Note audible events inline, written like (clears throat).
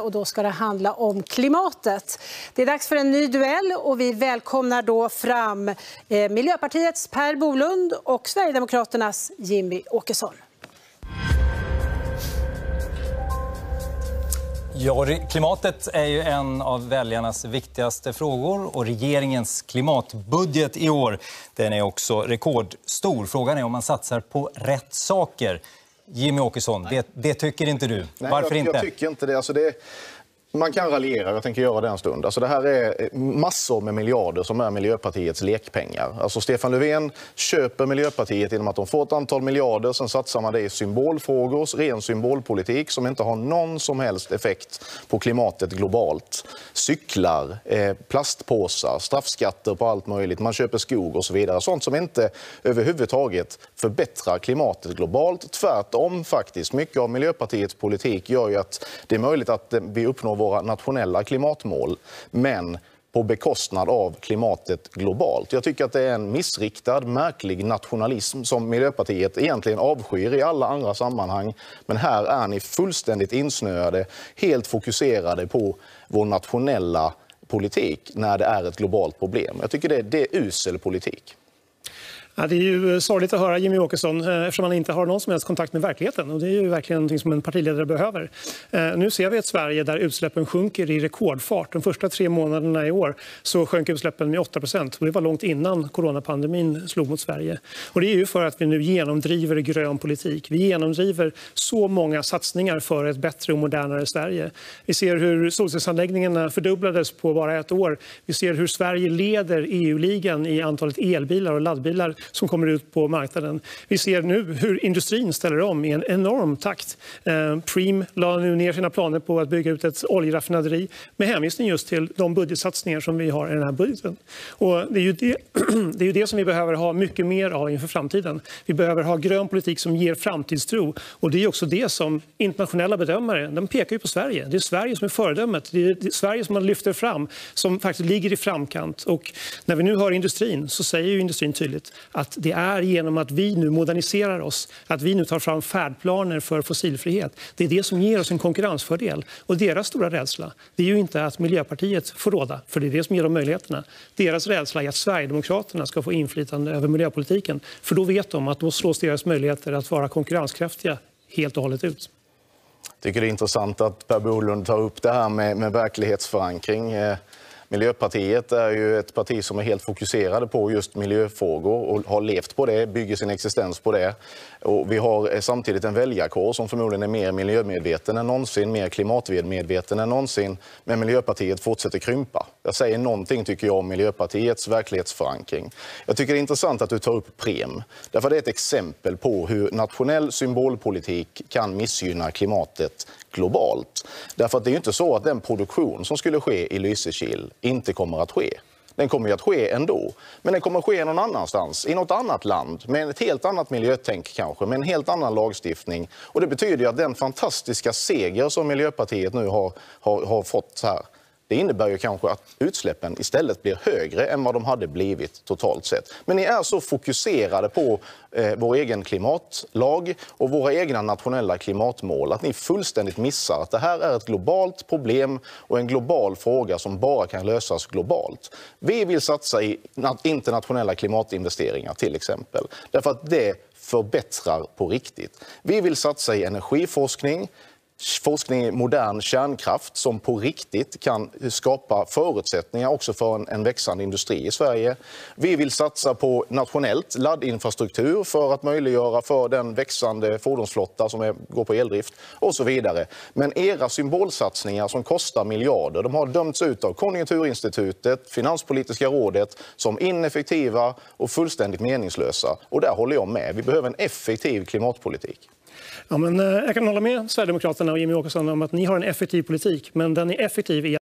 och då ska det handla om klimatet. Det är dags för en ny duell och vi välkomnar då fram eh, Miljöpartiets Per Bolund och Sverigedemokraternas Jimmy Åkesson. Ja, klimatet är ju en av väljarnas viktigaste frågor och regeringens klimatbudget i år den är också rekordstor. Frågan är om man satsar på rätt saker. Jimmy Åkesson, det, det, tycker inte du. Nej, Varför jag, inte? Jag tycker inte det. Alltså det man kan raljera, jag tänker göra det en stund. Alltså det här är eh, massor med miljarder som är Miljöpartiets lekpengar. Alltså Stefan Löfven köper Miljöpartiet genom att de får ett antal miljarder, sen satsar man det i symbolfrågor, ren symbolpolitik som inte har någon som helst effekt på klimatet globalt. Cyklar, eh, plastpåsar, straffskatter på allt möjligt, man köper skog och så vidare. Sånt som inte överhuvudtaget förbättrar klimatet globalt. Tvärtom faktiskt. Mycket av Miljöpartiets politik gör ju att det är möjligt att eh, vi uppnår våra nationella klimatmål men på bekostnad av klimatet globalt. Jag tycker att det är en missriktad, märklig nationalism som Miljöpartiet egentligen avskyr i alla andra sammanhang. Men här är ni fullständigt insnöade, helt fokuserade på vår nationella politik när det är ett globalt problem. Jag tycker det, det är usel politik. Ja, det är ju eh, sorgligt att höra Jimmy Åkesson eh, eftersom han inte har någon som helst kontakt med verkligheten. Och det är ju verkligen något som en partiledare behöver. Eh, nu ser vi ett Sverige där utsläppen sjunker i rekordfart. De första tre månaderna i år så sjönk utsläppen med 8 procent. Det var långt innan coronapandemin slog mot Sverige. Och det är ju för att vi nu genomdriver grön politik. Vi genomdriver så många satsningar för ett bättre och modernare Sverige. Vi ser hur solcellsanläggningarna fördubblades på bara ett år. Vi ser hur Sverige leder EU-ligan i antalet elbilar och laddbilar som kommer ut på marknaden. Vi ser nu hur industrin ställer om i en enorm takt. Eh, Preem la nu ner sina planer på att bygga ut ett oljeraffinaderi med hänvisning just till de budgetsatsningar som vi har i den här budgeten. Och det, är ju det, (clears throat) det är ju det som vi behöver ha mycket mer av inför framtiden. Vi behöver ha grön politik som ger framtidstro. Och det är också det som internationella bedömare de pekar ju på Sverige. Det är Sverige som är föredömet. Det är Sverige som man lyfter fram, som faktiskt ligger i framkant. Och när vi nu hör industrin så säger ju industrin tydligt att det är genom att vi nu moderniserar oss, att vi nu tar fram färdplaner för fossilfrihet. Det är det som ger oss en konkurrensfördel. Och deras stora rädsla det är ju inte att Miljöpartiet får råda, för det är det som ger dem möjligheterna. Deras rädsla är att Sverigedemokraterna ska få inflytande över miljöpolitiken. För då vet de att då slås deras möjligheter att vara konkurrenskraftiga helt och hållet ut. Jag tycker det är intressant att Per Bolund tar upp det här med, med verklighetsförankring. Eh, Miljöpartiet är ju ett parti som är helt fokuserade på just miljöfrågor och har levt på det, bygger sin existens på det. Och vi har samtidigt en väljarkår som förmodligen är mer miljömedveten än någonsin, mer klimatmedveten än någonsin. Men Miljöpartiet fortsätter krympa. Jag säger någonting tycker jag om Miljöpartiets verklighetsförankring. Jag tycker det är intressant att du tar upp Prem. Därför det är ett exempel på hur nationell symbolpolitik kan missgynna klimatet globalt. Därför att det är inte så att den produktion som skulle ske i Lysekil inte kommer att ske. Den kommer ju att ske ändå. Men den kommer att ske någon annanstans, i något annat land med ett helt annat miljötänk kanske, med en helt annan lagstiftning. Och det betyder ju att den fantastiska seger som Miljöpartiet nu har, har, har fått här, det innebär ju kanske att utsläppen istället blir högre än vad de hade blivit totalt sett. Men ni är så fokuserade på eh, vår egen klimatlag och våra egna nationella klimatmål att ni fullständigt missar att det här är ett globalt problem och en global fråga som bara kan lösas globalt. Vi vill satsa i internationella klimatinvesteringar till exempel, därför att det förbättrar på riktigt. Vi vill satsa i energiforskning, forskning i modern kärnkraft som på riktigt kan skapa förutsättningar också för en, en växande industri i Sverige. Vi vill satsa på nationellt laddinfrastruktur för att möjliggöra för den växande fordonsflotta som är, går på eldrift och så vidare. Men era symbolsatsningar som kostar miljarder de har dömts ut av Konjunkturinstitutet, Finanspolitiska rådet som ineffektiva och fullständigt meningslösa. Och där håller jag med. Vi behöver en effektiv klimatpolitik. Ja, men, eh, jag kan hålla med Sverigedemokraterna och Jimmy Åkesson om att ni har en effektiv politik, men den är effektiv i